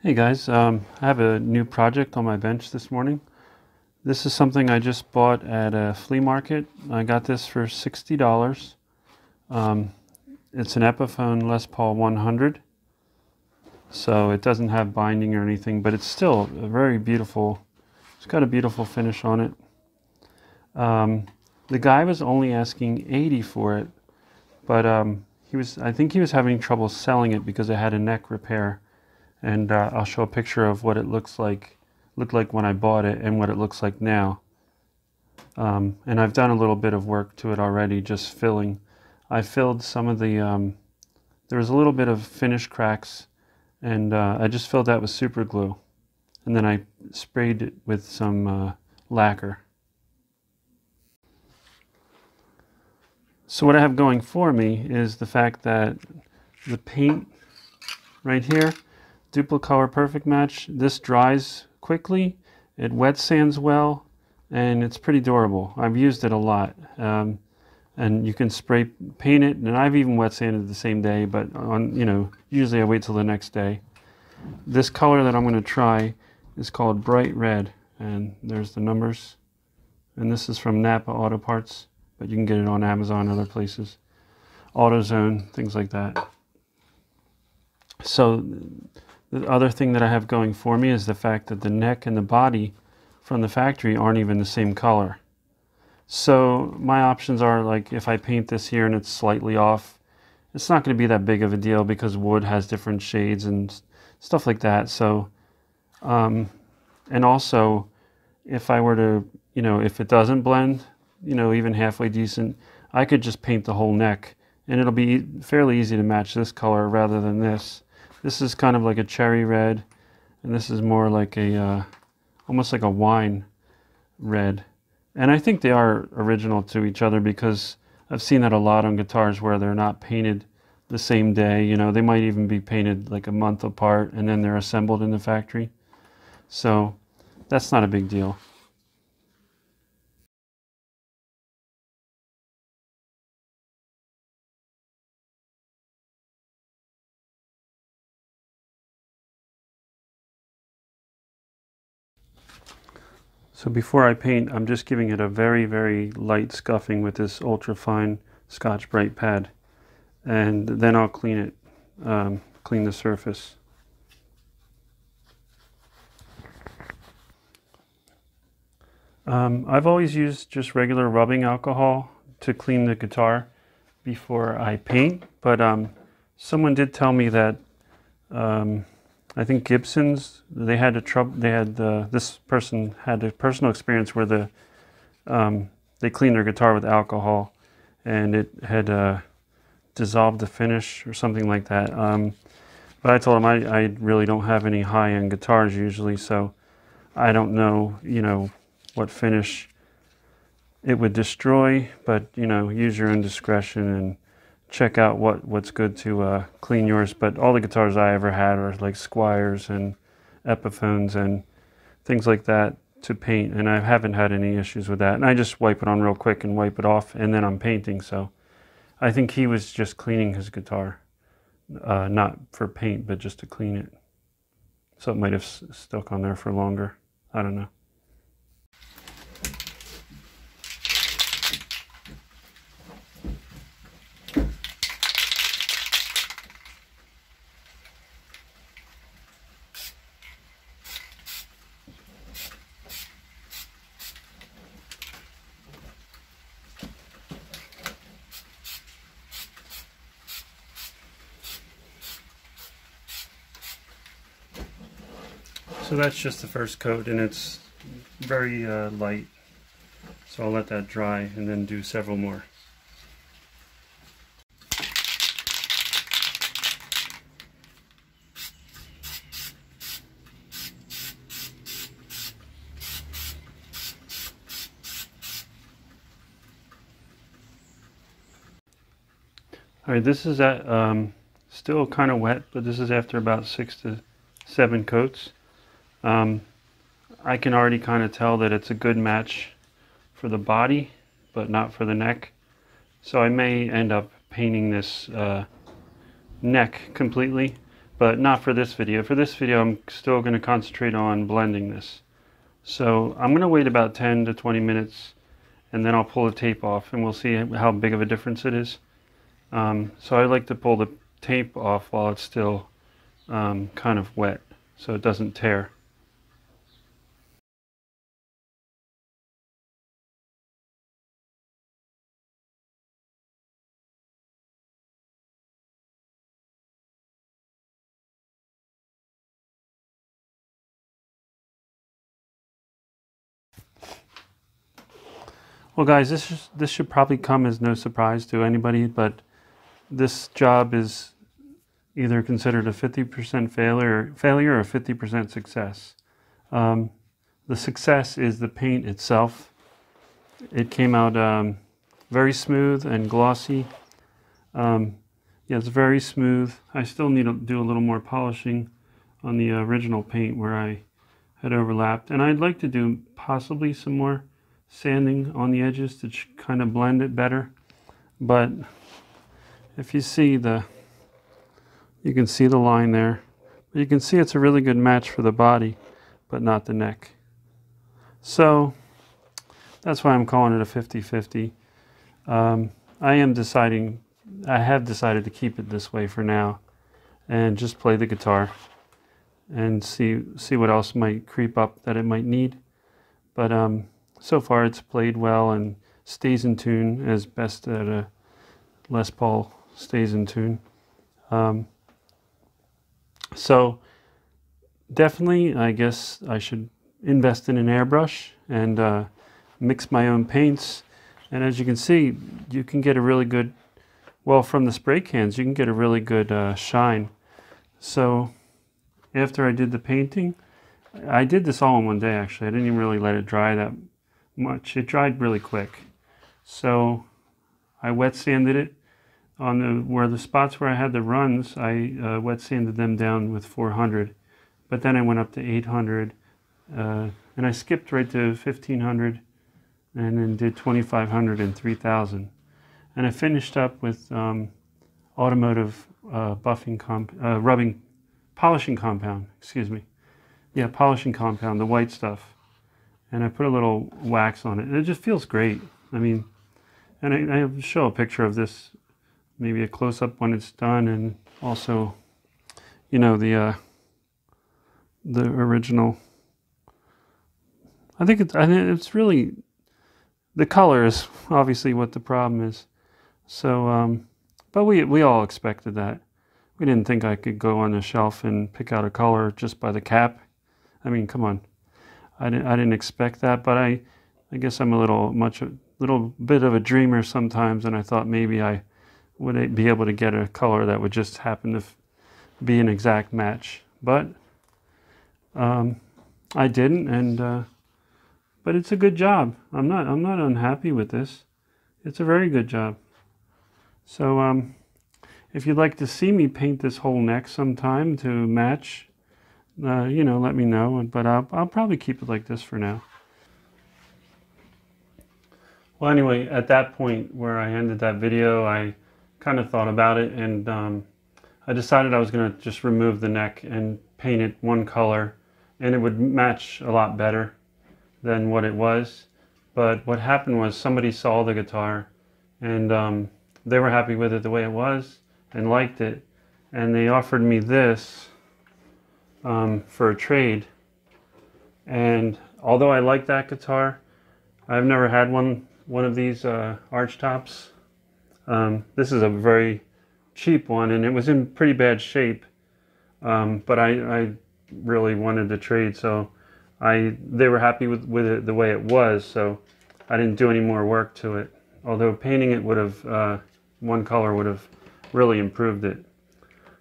Hey guys, um, I have a new project on my bench this morning. This is something I just bought at a flea market. I got this for $60. Um, it's an Epiphone Les Paul 100. So it doesn't have binding or anything, but it's still a very beautiful, it's got a beautiful finish on it. Um, the guy was only asking 80 for it, but um, he was, I think he was having trouble selling it because it had a neck repair and uh, I'll show a picture of what it looks like looked like when I bought it and what it looks like now. Um, and I've done a little bit of work to it already, just filling. I filled some of the, um, there was a little bit of finish cracks and uh, I just filled that with super glue. And then I sprayed it with some uh, lacquer. So what I have going for me is the fact that the paint right here Duplicolor Perfect Match. This dries quickly, it wet sands well, and it's pretty durable. I've used it a lot. Um, and you can spray paint it, and I've even wet sanded the same day, but on, you know, usually I wait till the next day. This color that I'm going to try is called Bright Red, and there's the numbers. And this is from Napa Auto Parts, but you can get it on Amazon, and other places. AutoZone, things like that. So the other thing that I have going for me is the fact that the neck and the body from the factory aren't even the same color. So my options are like if I paint this here and it's slightly off, it's not going to be that big of a deal because wood has different shades and stuff like that. So, um, and also if I were to, you know, if it doesn't blend, you know, even halfway decent, I could just paint the whole neck and it'll be fairly easy to match this color rather than this. This is kind of like a cherry red, and this is more like a, uh, almost like a wine red. And I think they are original to each other because I've seen that a lot on guitars where they're not painted the same day. You know, they might even be painted like a month apart and then they're assembled in the factory. So that's not a big deal. So before I paint, I'm just giving it a very, very light scuffing with this ultra fine Scotch-Brite pad. And then I'll clean it, um, clean the surface. Um, I've always used just regular rubbing alcohol to clean the guitar before I paint, but um, someone did tell me that um, I think Gibson's they had a trouble. They had the this person had a personal experience where the um, they cleaned their guitar with alcohol, and it had uh, dissolved the finish or something like that. Um, but I told him I, I really don't have any high-end guitars usually, so I don't know you know what finish it would destroy. But you know use your own discretion and check out what what's good to uh, clean yours. But all the guitars I ever had are like Squiers and Epiphones and things like that to paint, and I haven't had any issues with that. And I just wipe it on real quick and wipe it off, and then I'm painting. So I think he was just cleaning his guitar, uh, not for paint, but just to clean it. So it might have stuck on there for longer. I don't know. So that's just the first coat and it's very uh, light. So I'll let that dry and then do several more. All right, this is at, um, still kind of wet, but this is after about six to seven coats. Um, I can already kind of tell that it's a good match for the body, but not for the neck. So I may end up painting this uh, neck completely, but not for this video. For this video, I'm still going to concentrate on blending this. So I'm going to wait about 10 to 20 minutes and then I'll pull the tape off and we'll see how big of a difference it is. Um, so I like to pull the tape off while it's still um, kind of wet so it doesn't tear. Well, guys, this is, this should probably come as no surprise to anybody, but this job is either considered a 50% failure, failure or a 50% success. Um, the success is the paint itself. It came out um, very smooth and glossy. Um, yeah, it's very smooth. I still need to do a little more polishing on the original paint where I had overlapped. And I'd like to do possibly some more sanding on the edges to kind of blend it better. But if you see the, you can see the line there. But You can see it's a really good match for the body, but not the neck. So that's why I'm calling it a 50-50. Um, I am deciding, I have decided to keep it this way for now and just play the guitar and see see what else might creep up that it might need. But um, so far it's played well and stays in tune as best that a Les Paul stays in tune. Um, so definitely, I guess I should invest in an airbrush and uh, mix my own paints. And as you can see, you can get a really good, well, from the spray cans, you can get a really good uh, shine. So after I did the painting, I did this all in one day actually. I didn't even really let it dry that much. It dried really quick. So I wet sanded it on the where the spots where I had the runs, I uh, wet sanded them down with 400. But then I went up to 800 uh, and I skipped right to 1500 and then did 2500 and 3000. And I finished up with um, automotive uh, buffing comp uh, rubbing polishing compound, excuse me. Yeah, polishing compound, the white stuff and I put a little wax on it and it just feels great. I mean, and I, I show a picture of this, maybe a close-up when it's done and also, you know, the, uh, the original. I think it's, I think it's really, the color is obviously what the problem is. So, um, but we, we all expected that. We didn't think I could go on the shelf and pick out a color just by the cap. I mean, come on. I didn't, I didn't expect that, but I, I guess I'm a little much a little bit of a dreamer sometimes, and I thought maybe I would be able to get a color that would just happen to be an exact match, but um, I didn't, and uh, but it's a good job. I'm not I'm not unhappy with this. It's a very good job. So um, if you'd like to see me paint this whole neck sometime to match uh, you know, let me know. But I'll, I'll probably keep it like this for now. Well, anyway, at that point where I ended that video, I kind of thought about it and um, I decided I was going to just remove the neck and paint it one color and it would match a lot better than what it was. But what happened was somebody saw the guitar and um, they were happy with it the way it was and liked it. And they offered me this um, for a trade. And although I like that guitar, I've never had one one of these uh, arch tops. Um, this is a very cheap one, and it was in pretty bad shape. Um, but I, I, really wanted to trade, so I they were happy with with it the way it was. So I didn't do any more work to it. Although painting it would have uh, one color would have really improved it.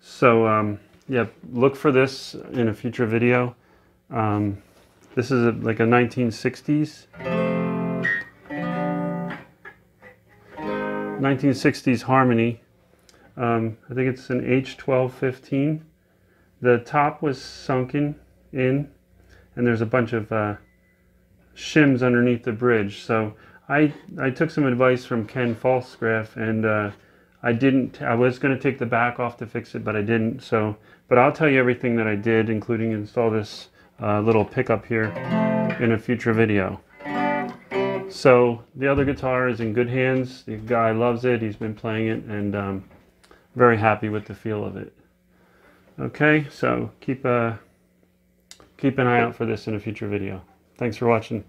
So. Um, yeah, look for this in a future video. Um, this is a, like a 1960s 1960s Harmony. Um, I think it's an H1215. The top was sunken in, and there's a bunch of uh, shims underneath the bridge. So I I took some advice from Ken Falsgraf, and uh, I didn't, I was going to take the back off to fix it, but I didn't. So, but I'll tell you everything that I did, including install this uh, little pickup here in a future video. So the other guitar is in good hands. The guy loves it. He's been playing it and um, very happy with the feel of it. Okay, so keep, uh, keep an eye out for this in a future video. Thanks for watching.